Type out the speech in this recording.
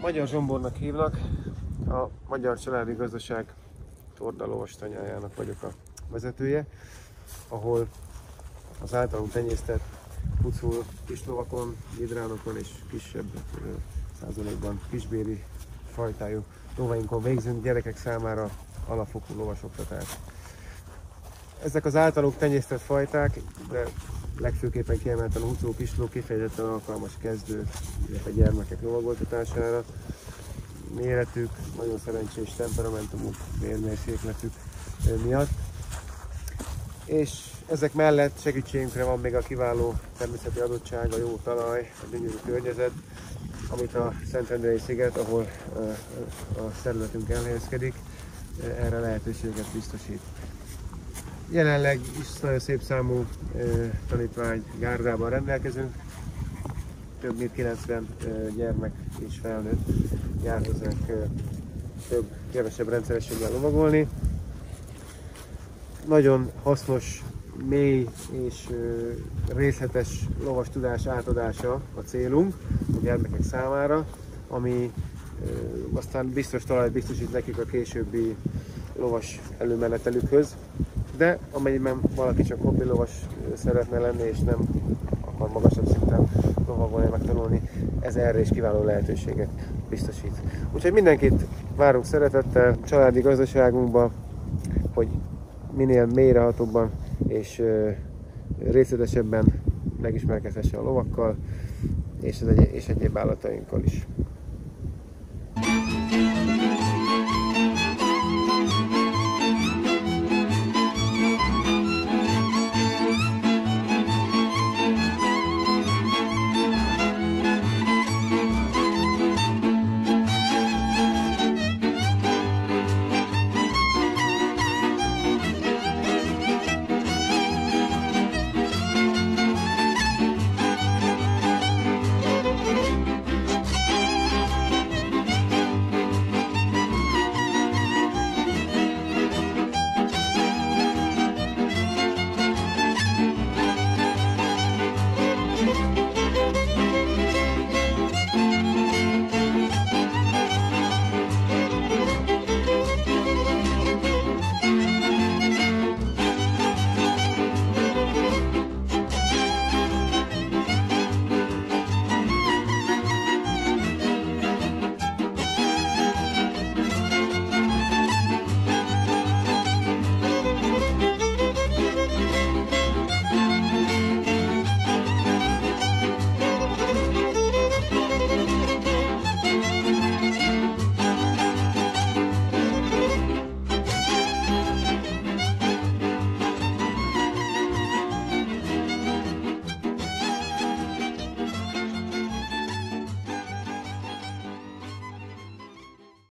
Magyar Zsombornak hívnak, a Magyar Családi Gazdaság Torda lovas tanyájának vagyok a vezetője, ahol az általunk tenyésztett kis lovakon, vidránokon és kisebb százalékban kisbéri fajtájú lovainkon végzünk gyerekek számára alapfokú lovasoktatást. Ezek az általuk tenyésztett fajták, de legfőképpen kiemelten a hucó kisló kifejezetten alkalmas kezdő, illetve gyermekek lovagoltatására. Méretük, nagyon szerencsés temperamentumuk, vérmérsékletük miatt. És ezek mellett segítségünkre van még a kiváló természeti adottság, a jó talaj, a gyönyörű környezet, amit a Szentendrei sziget, ahol a területünk elhelyezkedik, erre lehetőséget biztosít. Jelenleg is nagyon szép számú tanítvány gárdában rendelkezünk, több mint 90 gyermek és felnőtt jár hozzánk több, kevesebb rendszerességgel lovagolni. Nagyon hasznos, mély és részletes lovas tudás átadása a célunk a gyermekek számára, ami aztán biztos talajt biztosít nekik a későbbi lovas előmenetelükhöz, de amennyiben valaki csak hobbi lovas szeretne lenni, és nem akar magasabb szinten lovagolni, megtanulni, ez erre is kiváló lehetőséget biztosít. Úgyhogy mindenkit várunk szeretettel családi gazdaságunkba, hogy minél mélyrehatóbban és részletesebben megismerkedhesse a lovakkal, és, az egy- és egyéb állatainkkal is.